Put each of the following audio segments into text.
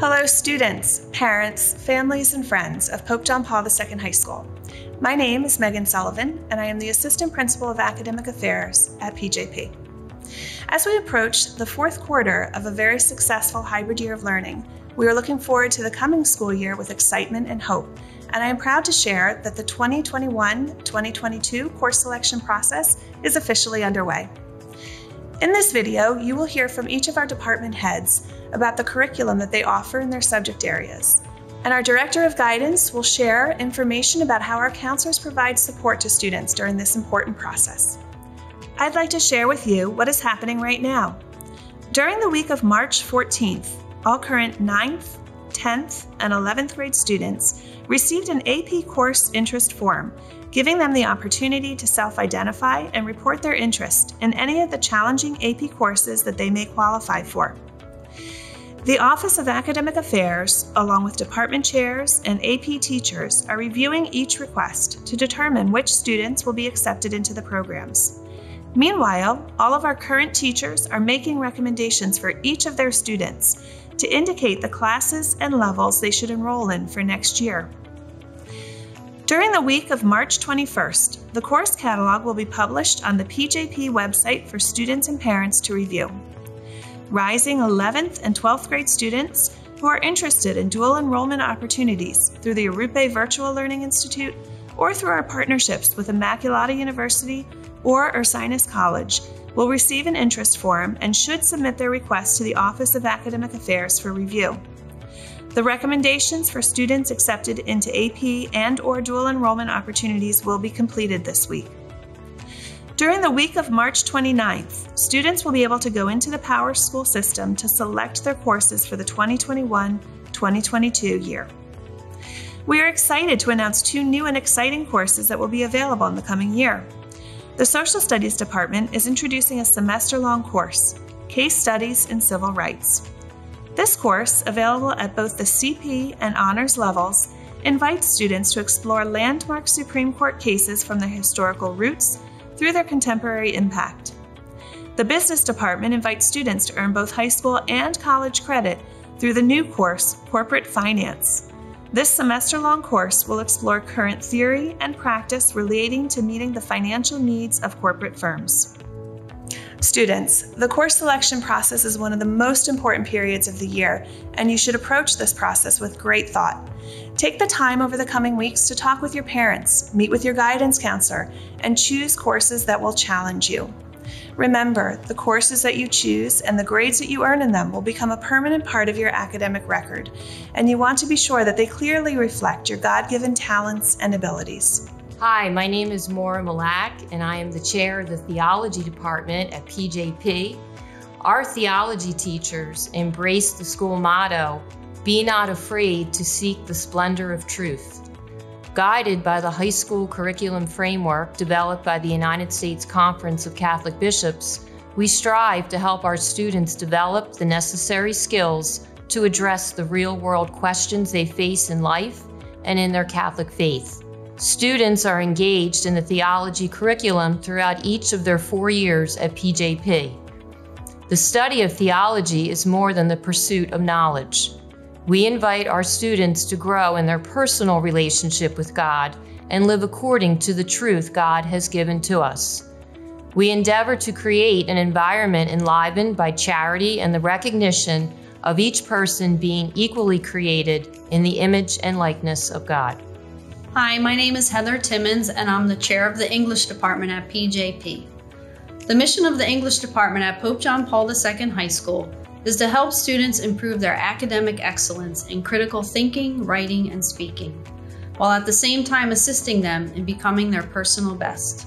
Hello, students, parents, families, and friends of Pope John Paul II High School. My name is Megan Sullivan, and I am the Assistant Principal of Academic Affairs at PJP. As we approach the fourth quarter of a very successful hybrid year of learning, we are looking forward to the coming school year with excitement and hope, and I am proud to share that the 2021 2022 course selection process is officially underway. In this video, you will hear from each of our department heads about the curriculum that they offer in their subject areas. And our Director of Guidance will share information about how our counselors provide support to students during this important process. I'd like to share with you what is happening right now. During the week of March 14th, all current 9th, 10th, and 11th grade students received an AP course interest form giving them the opportunity to self identify and report their interest in any of the challenging AP courses that they may qualify for. The Office of Academic Affairs, along with department chairs and AP teachers, are reviewing each request to determine which students will be accepted into the programs. Meanwhile, all of our current teachers are making recommendations for each of their students to indicate the classes and levels they should enroll in for next year. During the week of March 21st, the course catalog will be published on the PJP website for students and parents to review. Rising 11th and 12th grade students who are interested in dual enrollment opportunities through the Arrupe Virtual Learning Institute or through our partnerships with Immaculata University or Ursinus College will receive an interest form and should submit their request to the Office of Academic Affairs for review. The recommendations for students accepted into AP and or dual enrollment opportunities will be completed this week. During the week of March 29th, students will be able to go into the PowerSchool system to select their courses for the 2021-2022 year. We are excited to announce two new and exciting courses that will be available in the coming year. The Social Studies Department is introducing a semester-long course, Case Studies in Civil Rights. This course, available at both the CP and honors levels, invites students to explore landmark Supreme Court cases from their historical roots through their contemporary impact. The Business Department invites students to earn both high school and college credit through the new course, Corporate Finance. This semester long course will explore current theory and practice relating to meeting the financial needs of corporate firms. Students, the course selection process is one of the most important periods of the year, and you should approach this process with great thought. Take the time over the coming weeks to talk with your parents, meet with your guidance counselor, and choose courses that will challenge you. Remember, the courses that you choose and the grades that you earn in them will become a permanent part of your academic record, and you want to be sure that they clearly reflect your God given talents and abilities. Hi, my name is Maura Malak, and I am the chair of the theology department at PJP. Our theology teachers embrace the school motto Be not afraid to seek the splendor of truth. Guided by the high school curriculum framework developed by the United States Conference of Catholic Bishops, we strive to help our students develop the necessary skills to address the real world questions they face in life and in their Catholic faith. Students are engaged in the theology curriculum throughout each of their four years at PJP. The study of theology is more than the pursuit of knowledge. We invite our students to grow in their personal relationship with God and live according to the truth God has given to us. We endeavor to create an environment enlivened by charity and the recognition of each person being equally created in the image and likeness of God. Hi, my name is Heather Timmons, and I'm the chair of the English department at PJP. The mission of the English department at Pope John Paul II High School is to help students improve their academic excellence in critical thinking, writing, and speaking, while at the same time assisting them in becoming their personal best.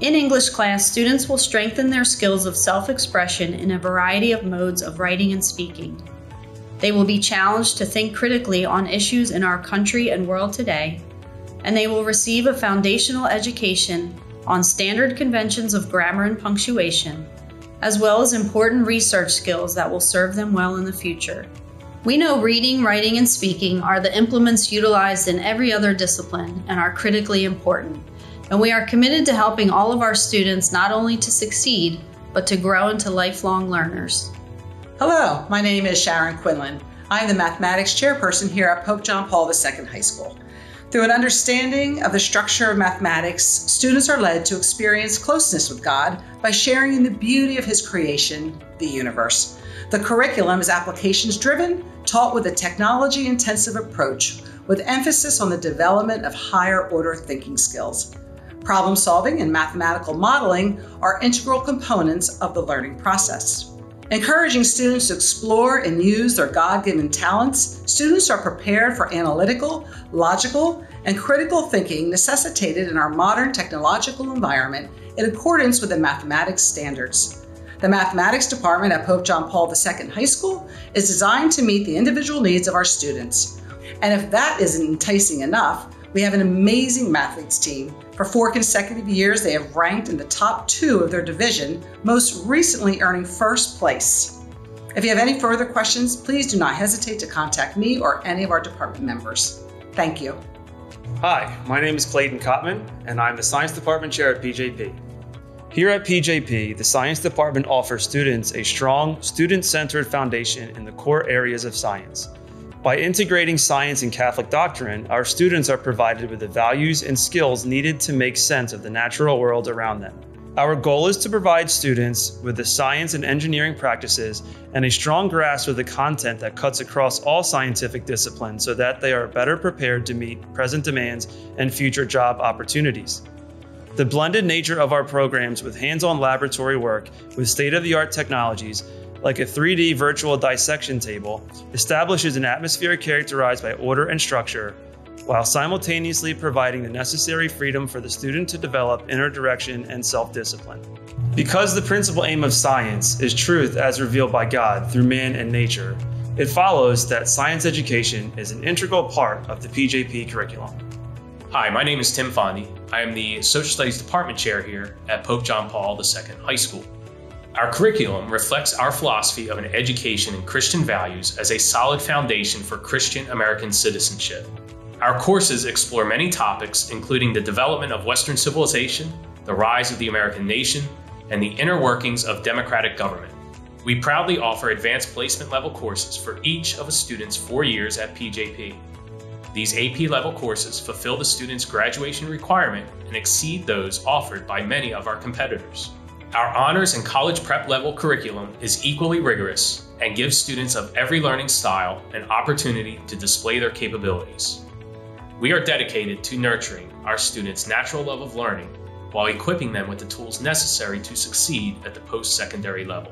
In English class, students will strengthen their skills of self expression in a variety of modes of writing and speaking they will be challenged to think critically on issues in our country and world today, and they will receive a foundational education on standard conventions of grammar and punctuation, as well as important research skills that will serve them well in the future. We know reading, writing, and speaking are the implements utilized in every other discipline and are critically important. And we are committed to helping all of our students not only to succeed, but to grow into lifelong learners. Hello, my name is Sharon Quinlan. I am the mathematics chairperson here at Pope John Paul II High School. Through an understanding of the structure of mathematics, students are led to experience closeness with God by sharing in the beauty of His creation, the universe. The curriculum is applications driven, taught with a technology intensive approach, with emphasis on the development of higher order thinking skills. Problem solving and mathematical modeling are integral components of the learning process. Encouraging students to explore and use their God given talents, students are prepared for analytical, logical, and critical thinking necessitated in our modern technological environment in accordance with the mathematics standards. The mathematics department at Pope John Paul II High School is designed to meet the individual needs of our students. And if that isn't enticing enough, we have an amazing mathletes team. For four consecutive years, they have ranked in the top two of their division, most recently earning first place. If you have any further questions, please do not hesitate to contact me or any of our department members. Thank you. Hi, my name is Clayton Cotman, and I'm the Science Department Chair at PJP. Here at PJP, the Science Department offers students a strong, student centered foundation in the core areas of science. By integrating science and Catholic doctrine, our students are provided with the values and skills needed to make sense of the natural world around them. Our goal is to provide students with the science and engineering practices and a strong grasp of the content that cuts across all scientific disciplines so that they are better prepared to meet present demands and future job opportunities. The blended nature of our programs with hands on laboratory work with state of the art technologies like a 3D virtual dissection table, establishes an atmosphere characterized by order and structure, while simultaneously providing the necessary freedom for the student to develop inner direction and self discipline. Because the principal aim of science is truth as revealed by God through man and nature, it follows that science education is an integral part of the PJP curriculum. Hi, my name is Tim Fondy. I am the Social Studies Department Chair here at Pope John Paul II High School. Our curriculum reflects our philosophy of an education in Christian values as a solid foundation for Christian American citizenship. Our courses explore many topics, including the development of Western civilization, the rise of the American nation, and the inner workings of democratic government. We proudly offer advanced placement level courses for each of a student's four years at PJP. These AP level courses fulfill the student's graduation requirement and exceed those offered by many of our competitors. Our honors and college prep level curriculum is equally rigorous and gives students of every learning style an opportunity to display their capabilities. We are dedicated to nurturing our students' natural love of learning while equipping them with the tools necessary to succeed at the post secondary level.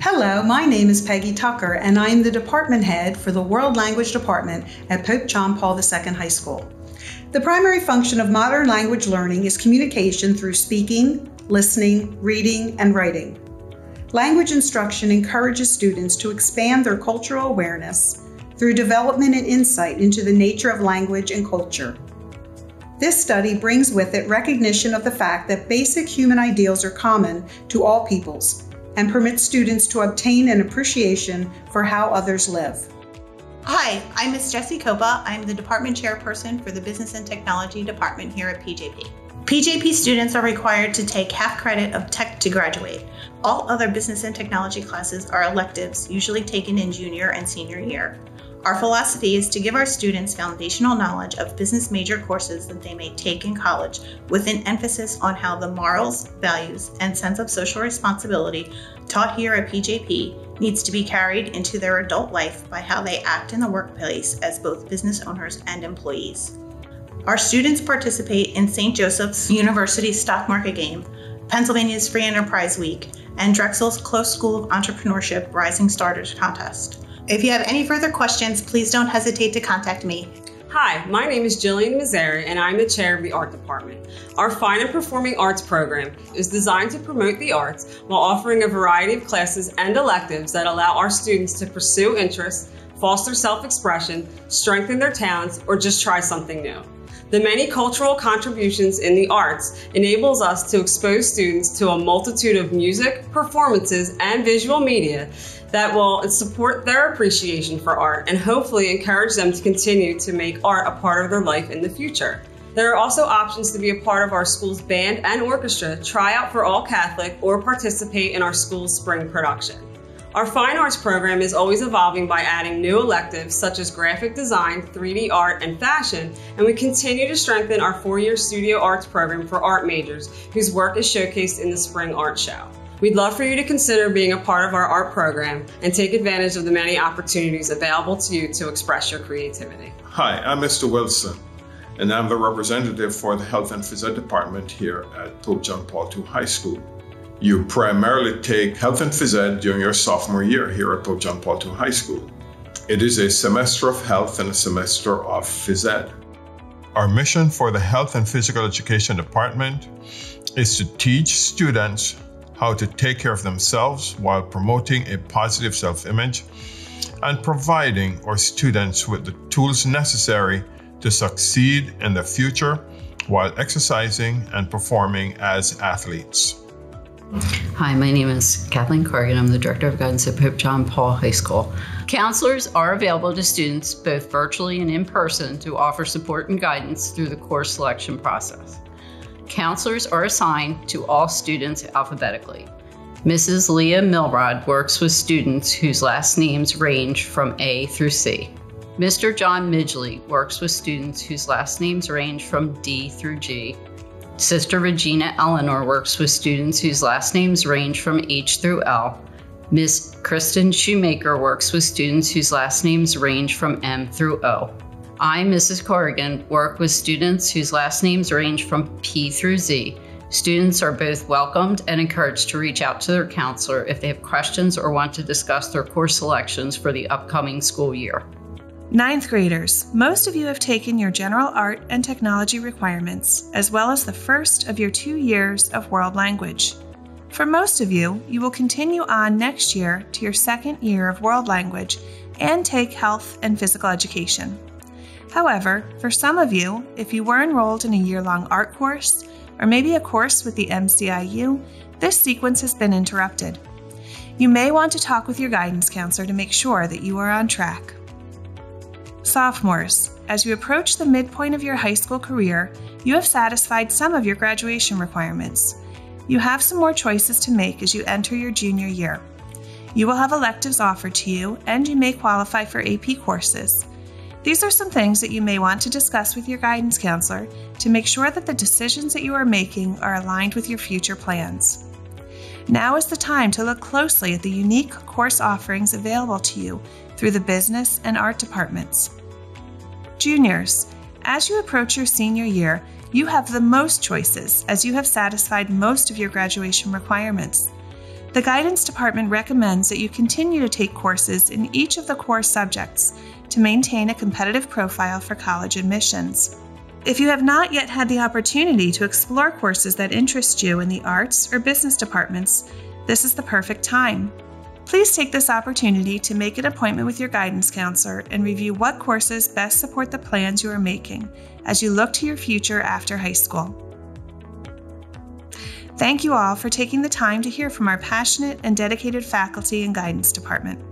Hello, my name is Peggy Tucker, and I am the department head for the World Language Department at Pope John Paul II High School. The primary function of modern language learning is communication through speaking, listening, reading, and writing. Language instruction encourages students to expand their cultural awareness through development and insight into the nature of language and culture. This study brings with it recognition of the fact that basic human ideals are common to all peoples and permits students to obtain an appreciation for how others live. Hi, I'm Ms. Jessie Copa. I'm the department chairperson for the Business and Technology Department here at PJP. PJP students are required to take half credit of tech to graduate. All other business and technology classes are electives, usually taken in junior and senior year. Our philosophy is to give our students foundational knowledge of business major courses that they may take in college, with an emphasis on how the morals, values, and sense of social responsibility taught here at PJP needs to be carried into their adult life by how they act in the workplace as both business owners and employees. Our students participate in St. Joseph's University Stock Market Game, Pennsylvania's Free Enterprise Week, and Drexel's Close School of Entrepreneurship Rising Starters Contest. If you have any further questions, please don't hesitate to contact me. Hi, my name is Jillian Mazzari, and I'm the chair of the art department. Our Fine and Performing Arts program is designed to promote the arts while offering a variety of classes and electives that allow our students to pursue interests, foster self expression, strengthen their talents, or just try something new. The many cultural contributions in the arts enables us to expose students to a multitude of music, performances, and visual media that will support their appreciation for art and hopefully encourage them to continue to make art a part of their life in the future. There are also options to be a part of our school's band and orchestra, try out for All Catholic, or participate in our school's spring production. Our fine arts program is always evolving by adding new electives such as graphic design, 3D art, and fashion, and we continue to strengthen our four year studio arts program for art majors whose work is showcased in the Spring Art Show. We'd love for you to consider being a part of our art program and take advantage of the many opportunities available to you to express your creativity. Hi, I'm Mr. Wilson, and I'm the representative for the Health and Phys Ed Department here at Pope John Paul II High School. You primarily take Health and Phys Ed during your sophomore year here at Pope John Paul II High School. It is a semester of health and a semester of phys ed. Our mission for the Health and Physical Education Department is to teach students how to take care of themselves while promoting a positive self image and providing our students with the tools necessary to succeed in the future while exercising and performing as athletes. Hi, my name is Kathleen Corrigan. I'm the Director of Guidance at Pope John Paul High School. Counselors are available to students both virtually and in person to offer support and guidance through the course selection process. Counselors are assigned to all students alphabetically. Mrs. Leah Milrod works with students whose last names range from A through C. Mr. John Midgley works with students whose last names range from D through G. Sister Regina Eleanor works with students whose last names range from H through L. Miss Kristen Shoemaker works with students whose last names range from M through O. I, Mrs. Corrigan, work with students whose last names range from P through Z. Students are both welcomed and encouraged to reach out to their counselor if they have questions or want to discuss their course selections for the upcoming school year. Ninth graders, most of you have taken your general art and technology requirements, as well as the first of your two years of world language. For most of you, you will continue on next year to your second year of world language and take health and physical education. However, for some of you, if you were enrolled in a year long art course, or maybe a course with the MCIU, this sequence has been interrupted. You may want to talk with your guidance counselor to make sure that you are on track. Sophomores, as you approach the midpoint of your high school career, you have satisfied some of your graduation requirements. You have some more choices to make as you enter your junior year. You will have electives offered to you, and you may qualify for AP courses. These are some things that you may want to discuss with your guidance counselor to make sure that the decisions that you are making are aligned with your future plans. Now is the time to look closely at the unique course offerings available to you through the business and art departments. Juniors, as you approach your senior year, you have the most choices as you have satisfied most of your graduation requirements. The Guidance Department recommends that you continue to take courses in each of the core subjects to maintain a competitive profile for college admissions. If you have not yet had the opportunity to explore courses that interest you in the arts or business departments, this is the perfect time. Please take this opportunity to make an appointment with your guidance counselor and review what courses best support the plans you are making as you look to your future after high school. Thank you all for taking the time to hear from our passionate and dedicated faculty and guidance department.